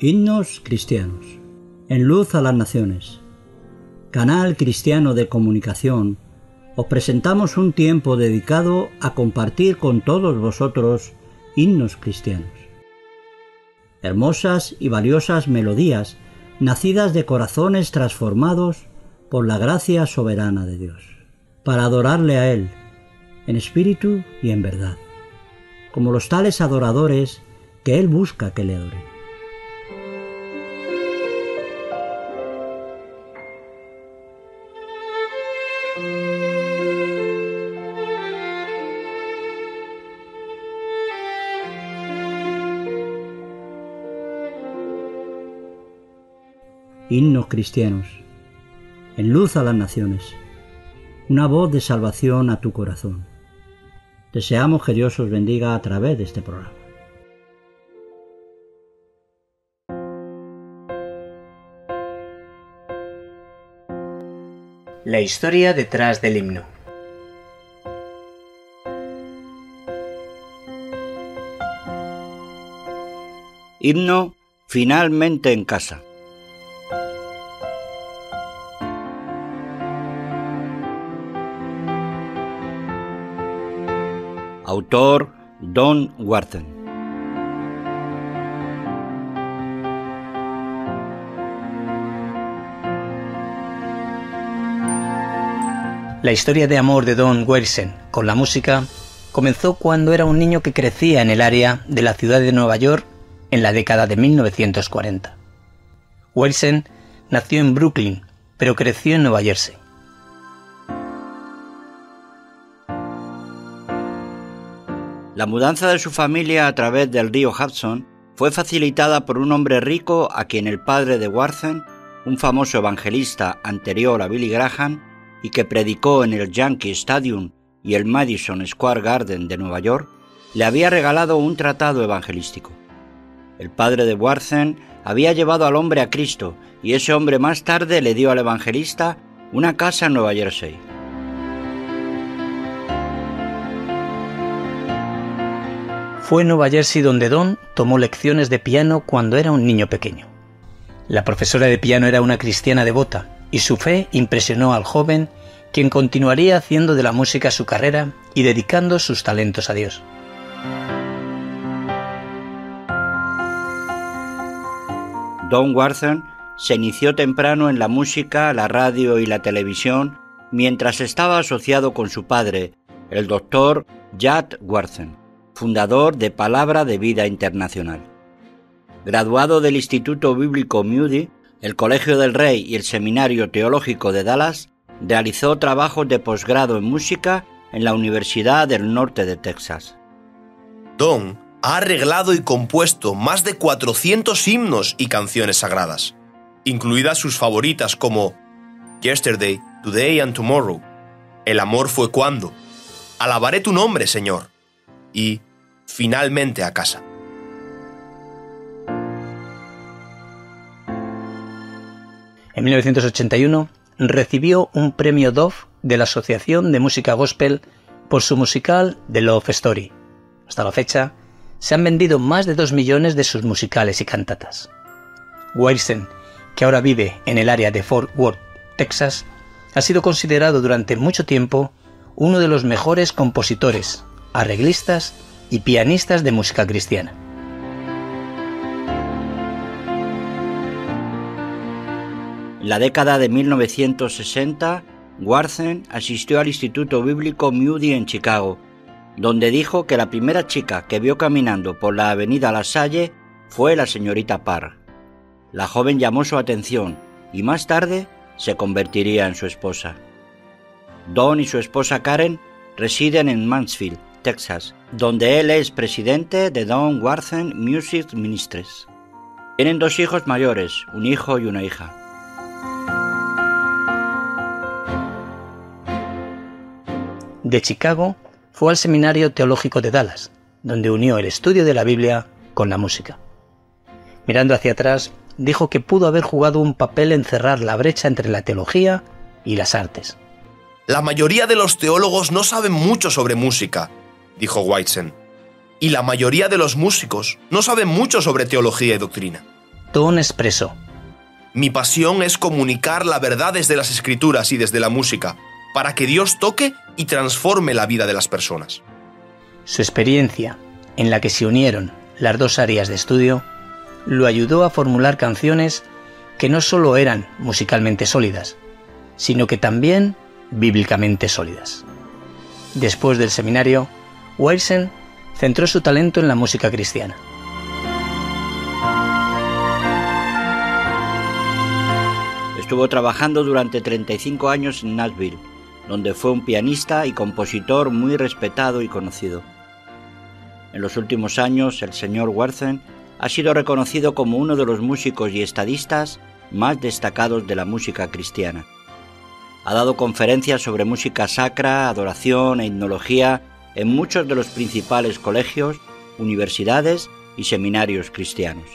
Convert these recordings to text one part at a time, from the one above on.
Himnos cristianos. En luz a las naciones. Canal cristiano de comunicación, os presentamos un tiempo dedicado a compartir con todos vosotros himnos cristianos. Hermosas y valiosas melodías nacidas de corazones transformados por la gracia soberana de Dios, para adorarle a Él, en espíritu y en verdad, como los tales adoradores que Él busca que le adoren. himnos cristianos, en luz a las naciones, una voz de salvación a tu corazón. Deseamos que Dios os bendiga a través de este programa. La historia detrás del himno. Himno Finalmente en casa. Autor Don Warten. La historia de amor de Don Wersen con la música comenzó cuando era un niño que crecía en el área de la ciudad de Nueva York en la década de 1940. Wersen nació en Brooklyn, pero creció en Nueva Jersey. La mudanza de su familia a través del río Hudson fue facilitada por un hombre rico a quien el padre de Warthen, un famoso evangelista anterior a Billy Graham y que predicó en el Yankee Stadium y el Madison Square Garden de Nueva York, le había regalado un tratado evangelístico. El padre de Warthen había llevado al hombre a Cristo y ese hombre más tarde le dio al evangelista una casa en Nueva Jersey. Fue en Nueva Jersey donde Don tomó lecciones de piano cuando era un niño pequeño. La profesora de piano era una cristiana devota y su fe impresionó al joven, quien continuaría haciendo de la música su carrera y dedicando sus talentos a Dios. Don Warthen se inició temprano en la música, la radio y la televisión mientras estaba asociado con su padre, el doctor Jad Warthen fundador de Palabra de Vida Internacional. Graduado del Instituto Bíblico Moody, el Colegio del Rey y el Seminario Teológico de Dallas, realizó trabajos de posgrado en música en la Universidad del Norte de Texas. Don ha arreglado y compuesto más de 400 himnos y canciones sagradas, incluidas sus favoritas como Yesterday, Today and Tomorrow, El amor fue cuando, Alabaré tu nombre, Señor, y finalmente a casa. En 1981 recibió un premio Dove de la Asociación de Música Gospel por su musical The Love Story. Hasta la fecha, se han vendido más de 2 millones de sus musicales y cantatas. Wilson, que ahora vive en el área de Fort Worth, Texas, ha sido considerado durante mucho tiempo uno de los mejores compositores, arreglistas y pianistas de música cristiana. En la década de 1960, Warthen asistió al Instituto Bíblico Moody en Chicago, donde dijo que la primera chica que vio caminando por la avenida La Salle fue la señorita Parr. La joven llamó su atención y más tarde se convertiría en su esposa. Don y su esposa Karen residen en Mansfield, Texas, donde él es presidente de Don Warthen Music Ministries. Tienen dos hijos mayores, un hijo y una hija. De Chicago fue al Seminario Teológico de Dallas, donde unió el estudio de la Biblia con la música. Mirando hacia atrás, dijo que pudo haber jugado un papel en cerrar la brecha entre la teología y las artes. La mayoría de los teólogos no saben mucho sobre música, dijo Whiteson. Y la mayoría de los músicos no saben mucho sobre teología y doctrina. Don expresó. Mi pasión es comunicar la verdad desde las escrituras y desde la música, para que Dios toque y transforme la vida de las personas. Su experiencia, en la que se unieron las dos áreas de estudio, lo ayudó a formular canciones que no solo eran musicalmente sólidas, sino que también bíblicamente sólidas. Después del seminario, Wilson centró su talento en la música cristiana. Estuvo trabajando durante 35 años en Nashville, donde fue un pianista y compositor muy respetado y conocido. En los últimos años, el señor Warzen ha sido reconocido como uno de los músicos y estadistas más destacados de la música cristiana. Ha dado conferencias sobre música sacra, adoración e himnología en muchos de los principales colegios, universidades y seminarios cristianos.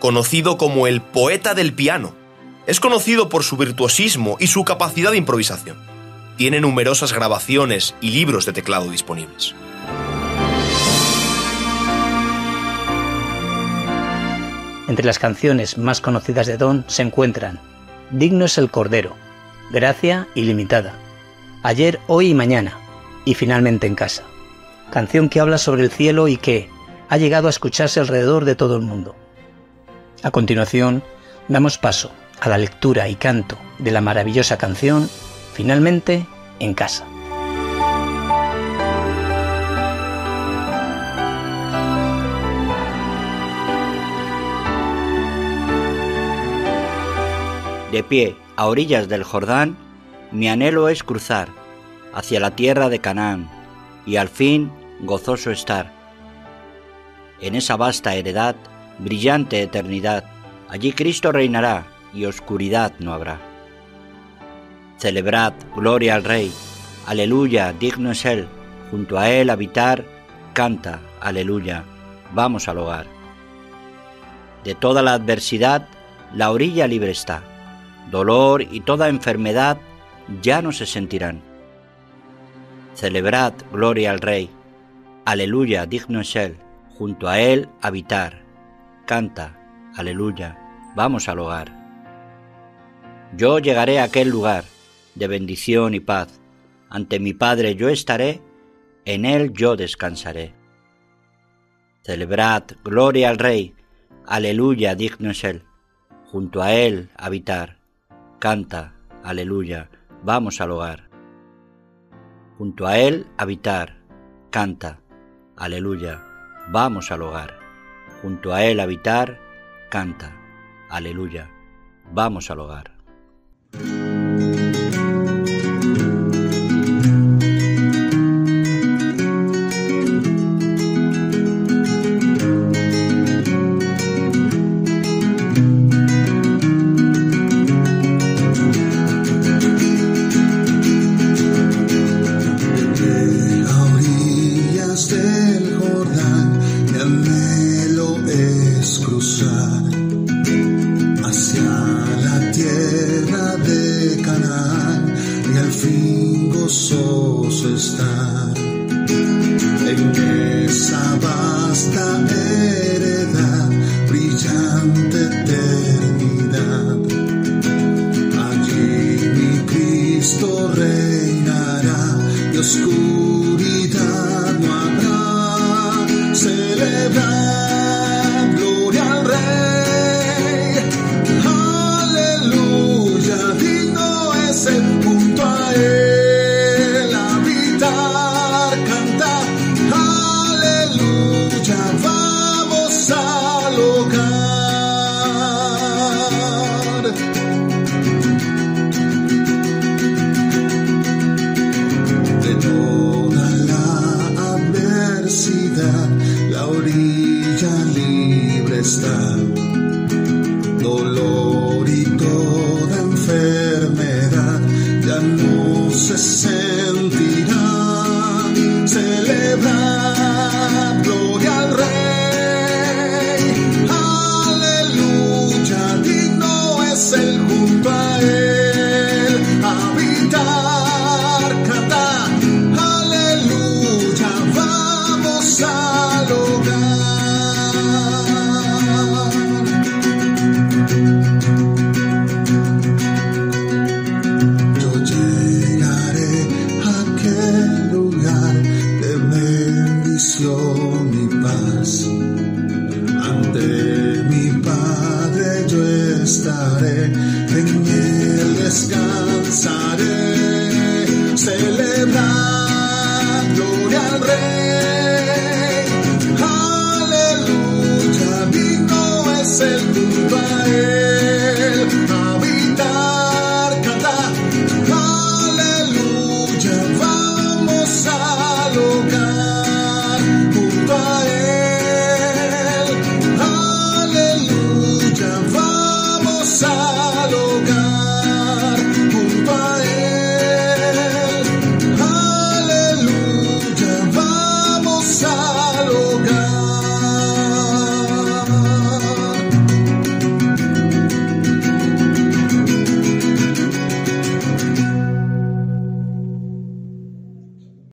Conocido como el poeta del piano, es conocido por su virtuosismo y su capacidad de improvisación. Tiene numerosas grabaciones y libros de teclado disponibles. Entre las canciones más conocidas de Don se encuentran Digno es el Cordero, Gracia ilimitada, Ayer, hoy y mañana, y finalmente en casa. Canción que habla sobre el cielo y que ha llegado a escucharse alrededor de todo el mundo. A continuación, damos paso a la lectura y canto de la maravillosa canción Finalmente en casa. De pie, a orillas del Jordán, mi anhelo es cruzar hacia la tierra de Canaán y al fin gozoso estar. En esa vasta heredad, brillante eternidad, allí Cristo reinará y oscuridad no habrá. Celebrad, gloria al Rey, aleluya, digno es Él, junto a Él habitar, canta, aleluya, vamos al hogar. De toda la adversidad, la orilla libre está dolor y toda enfermedad ya no se sentirán. Celebrad gloria al Rey, aleluya, digno es Él, junto a Él habitar. Canta, aleluya, vamos al hogar. Yo llegaré a aquel lugar de bendición y paz. Ante mi Padre yo estaré, en Él yo descansaré. Celebrad gloria al Rey, aleluya, digno es Él, junto a Él habitar canta, aleluya, vamos al hogar. Junto a Él habitar, canta, aleluya, vamos al hogar. Junto a Él habitar, canta, aleluya, vamos al hogar. Reinará y stop.